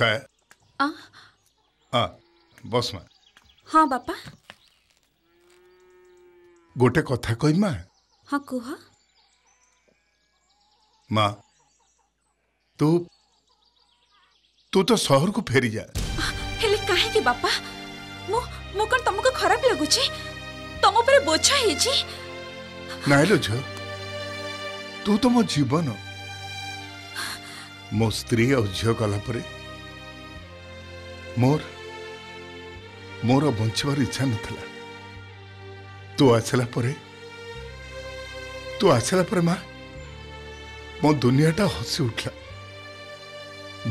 छाया आ बस मैं हाँ बापा गोटे कथा कह मा हाँ कह तू तू तो शहर को फेरी जा हेले काहे के बापा मु मु कर तुमको खराब लागु छे तुम ऊपर बोझा है जी ना हेलो जो तू तो मो जीवन मो स्त्री और झ कला परे ମୋର ମୋର ବଞ୍ଚିବାର ଇଚ୍ଛା ନଥିଲା ତୁ ଆସିଲା ପରେ ତୁ ଆସିଲା ପରେ ମା ମୋ ଦୁନିଆଟା ହସି ଉଠିଲା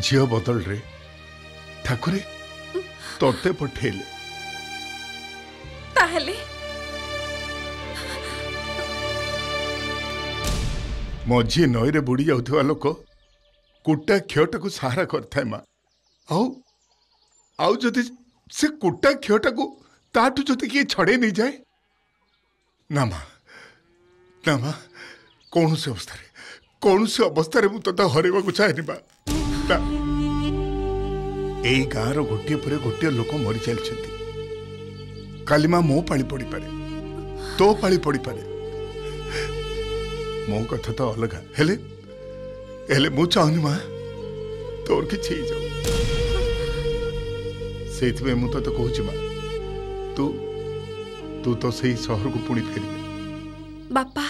ଝିଅ ବଦଳରେ ଠାକୁରେ ତତେ ପଠେଇଲେ ତାହେଲେ ମୋ ଝିଅ ନଈରେ ବୁଡ଼ି ଯାଉଥିବା ଲୋକ କୁଟା କ୍ଷୟଟାକୁ ସାହାରା କରିଥାଏ ମା ଆଉ ଆଉ ଯଦି ସେ କୋଟା କ୍ଷୀରଟାକୁ ତାଠୁ ଯଦି କିଏ ଛଡ଼େଇ ନେଇଯାଏ ନା ମା ନା ମା କୌଣସି ଅବସ୍ଥାରେ କୌଣସି ଅବସ୍ଥାରେ ମୁଁ ତୋତେ ହରେଇବାକୁ ଚାହେଁନି ମା ଏଇ ଗାଁର ଗୋଟିଏ ପରେ ଗୋଟିଏ ଲୋକ ମରିଚାଲିଛନ୍ତି କାଲି ମା ମୋ ପାଳି ପଡ଼ିପାରେ ତୋ ପାଳି ପଡ଼ିପାରେ ମୋ କଥା ତ ଅଲଗା ହେଲେ ହେଲେ ମୁଁ ଚାହୁଁନି ମା ତୋର କିଛି ହେଇଯାଉ ସେଇଥିପାଇଁ ମୁଁ ତତେ କହୁଛି ମା ତୁ ତୁ ତ ସେଇ ସହରକୁ ପୁଣି ଫେରିବୁ ବାପା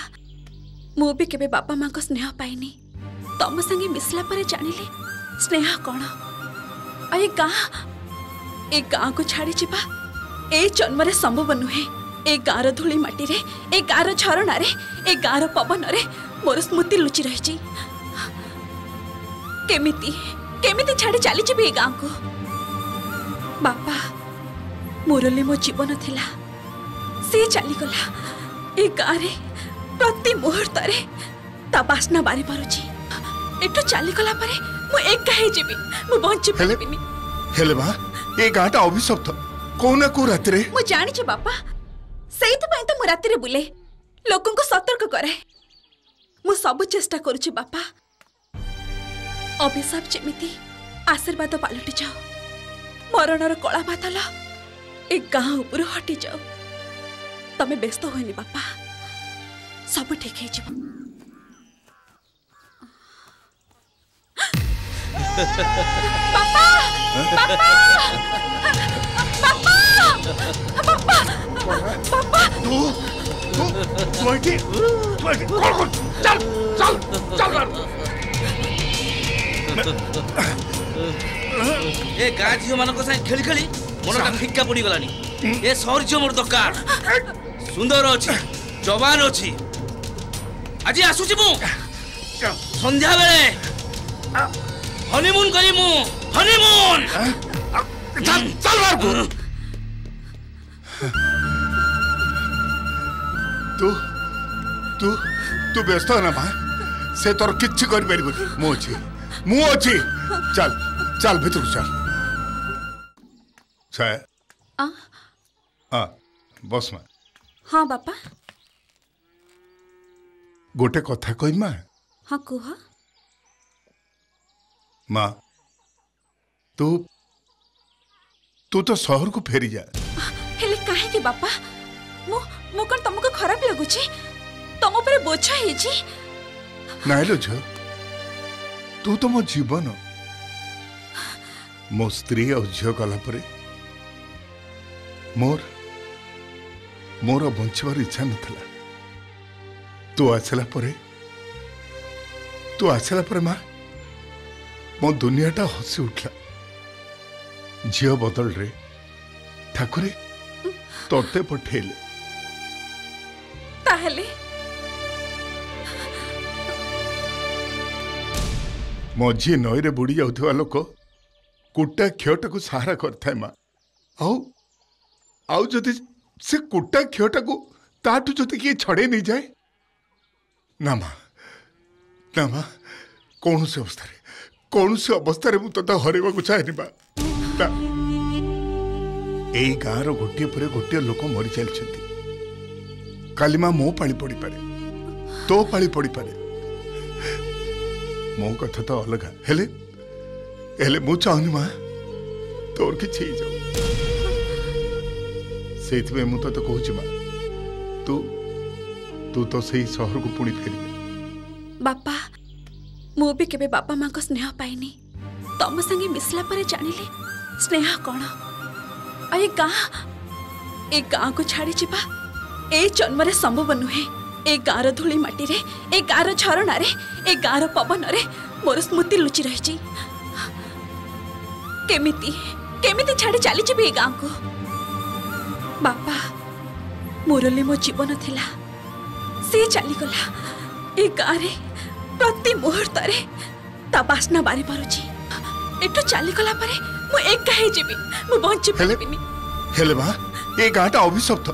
ମୁଁ ବି କେବେ ବାପା ମାଙ୍କ ସ୍ନେହ ପାଇନି ତମ ସାଙ୍ଗେ ମିଶିଲା ପରେ ଜାଣିଲି ସ୍ନେହ କ'ଣ ଏ ଗାଁ ଏ ଗାଁକୁ ଛାଡ଼ି ଯିବା ଏ ଜନ୍ମରେ ସମ୍ଭବ ନୁହେଁ ଏ ଗାଁର ଧୂଳି ମାଟିରେ ଏ ଗାଁର ଝରଣାରେ ଏ ଗାଁର ପବନରେ ମୋର ସ୍ମୃତି ଲୁଚି ରହିଛି କେମିତି କେମିତି ଛାଡ଼ି ଚାଲିଯିବି ଏ ଗାଁକୁ ବାପା ମୋରଲେ ମୋ ଜୀବନ ଥିଲା ସେ ଚାଲିଗଲା ଏ ଗାଁରେ ପ୍ରତି ମୁହୂର୍ତ୍ତରେ ତା ବାସ୍ନା ବାରି ପାରୁଛି ଏଠୁ ଚାଲିଗଲା ପରେ ମୁଁ ଏକା ହେଇଯିବି ମୁଁ ବଞ୍ଚି ପାରିବିନି ହେଲେ ମା ଏ ଗାଁଟା ଅଭିଶପ୍ତ କୋଉ ନା କୋଉ ରାତିରେ ମୁଁ ଜାଣିଛି ବାପା ସେଇଥିପାଇଁ ତ ମୁଁ ରାତିରେ ବୁଲେ ଲୋକଙ୍କୁ ସତର୍କ କରେ ମୁଁ ସବୁ ଚେଷ୍ଟା କରୁଛି ବାପା ଅଭିଶାପ ଯେମିତି ଆଶୀର୍ବାଦ ପାଲଟି ଯାଉ ମରଣର କଳା ମାତାଲ ଏ ଗାଁ ଉପରୁ ହଟିଯାଉ ତମେ ବ୍ୟସ୍ତ ହୁଏନି ବାପା ସବୁ ଠିକ୍ ହେଇଯିବ ଚାଲ ଚାଲ ଚାଲ ଏ ଗାଁ ଝିଅମାନଙ୍କ ସାଙ୍ଗେ ଖେଳି ଖେଳି ମନଟା ଫିକା ପଡ଼ିଗଲାଣି ଏ ସୌର୍ଯ୍ୟ ମୋର ଦରକାର ସୁନ୍ଦର ଅଛି ଯବାନ ଅଛି ଆଜି ଆସୁଛି ମୁଁ ସନ୍ଧ୍ୟାବେଳେ ହନିମୁନ କରି ମୁଁ ହନିମୁନ ତୁ ତୁ ତୁ ବ୍ୟସ୍ତ ନା ମା ସେ ତୋର କିଛି କରିପାରିବୁନି ମୁଁ ଅଛି ମୁଁ ଅଛି ଚାଲ चल भीतर चल छाया आ आ बस में हाँ बापा गोटे कथा कह माँ हाँ कह माँ तू तू तो शहर को फेरी जा हेले काहे के बापा मो मो कोन तुमको खराब लागुची तुम ऊपर बोझ हे जी नाइलो झ तू तो मो जीवन ମୋ ସ୍ତ୍ରୀ ଆଉ ଝିଅ ଗଲା ପରେ ମୋର ମୋର ବଞ୍ଚିବାର ଇଚ୍ଛା ନଥିଲା ତୁ ଆସିଲା ପରେ ତୁ ଆସିଲା ପରେ ମା ମୋ ଦୁନିଆଟା ହସି ଉଠିଲା ଝିଅ ବଦଳରେ ଠାକୁରେ ତତେ ପଠେଇଲେ ତାହେଲେ ମଝି ନଈରେ ବୁଡ଼ି ଯାଉଥିବା ଲୋକ କୁଟା କ୍ଷୟଟାକୁ ସାହାରା କରିଥାଏ ମା ଆଉ ଆଉ ଯଦି ସେ କୁଟା କ୍ଷୟଟାକୁ ତାଠୁ ଯଦି କିଏ ଛଡ଼େଇ ନେଇଯାଏ ନା ମା ନା ମା କୌଣସି ଅବସ୍ଥାରେ କୌଣସି ଅବସ୍ଥାରେ ମୁଁ ତୋତେ ହରେଇବାକୁ ଚାହେଁନି ମା ଏଇ ଗାଁର ଗୋଟିଏ ପରେ ଗୋଟିଏ ଲୋକ ମରିଚାଲିଛନ୍ତି କାଲି ମା ମୋ ପାଳି ପଡ଼ିପାରେ ତୋ ପାଳି ପଡ଼ିପାରେ ମୋ କଥା ତ ଅଲଗା ହେଲେ हेले मु चाहनु मा तोर कि छै जाऊ सेति में मु तो कहू छी तो तो तू तू तो सही शहर को पुणी फेर बापा मु भी बापा मा को स्नेह पाइनी तम तो संगे मिसला परे जानिले स्नेह कोन आय का ए गां को छाडी छिपा ए जन्म संभव न होए ए गार धुली माटी रे ए गार झरणा रे ए गार पवन रे मोर स्मृति लुची रहिची केमिति छाड़ी चली जी गाँव को बापा मुरली मो जीवन थिला सी चली गला ए गारे प्रति मुहूर्त रे ता बासना बारी पारुची एटू गला परे मु एक हे जेबी मु बंची परबिनी हेले बा ए गाटा अभिशप्त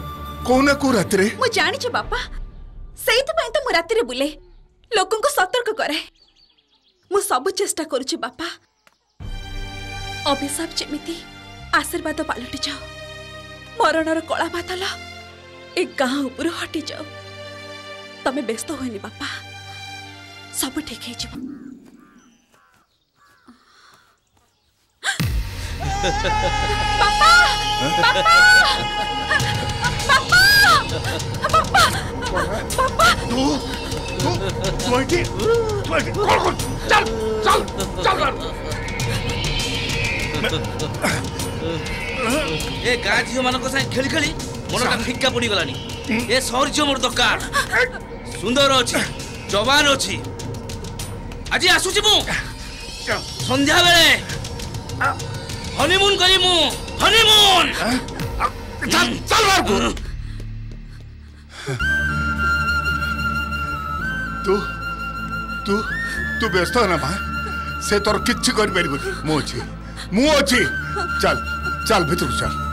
कोना को रात रे मु जानि छी बापा सेइत पई त तो मु रात रे बुले लोकन को सतर्क करे मु सब चेष्टा करू छी बापा ଅଭିଶାପ ଯେମିତି ଆଶୀର୍ବାଦ ପାଲଟିଯାଉ ମରଣର କଳା ମାତାଲ ଏ ଗାଁ ଉପରୁ ହଟିଯାଉ ତମେ ବ୍ୟସ୍ତ ହୁଏନି ବାପା ସବୁ ଠିକ୍ ହେଇଯିବ चल चल चल ए ଗାଁ ଝିଅମାନଙ୍କ ସାଙ୍ଗେ ଖେଳି ଖେଳି ମନଟା ଫିକା ପଡ଼ିଗଲାଣି ଏ ସୌର୍ଯ୍ୟ ମୋର ଦରକାର ସୁନ୍ଦର ଅଛି ଯବାନ ଅଛି ଆଜି ଆସୁଛି ମୁଁ ସନ୍ଧ୍ୟାବେଳେ ହନିମୁନ କରି ମୁଁ ହନିମୁନ ତୁ ତୁ ତୁ ବ୍ୟସ୍ତ ନା ମା ସେ ତୋର କିଛି କରିପାରିବୁନି ମୁଁ ଅଛି मुंह अच्छी चल चल भीतर चल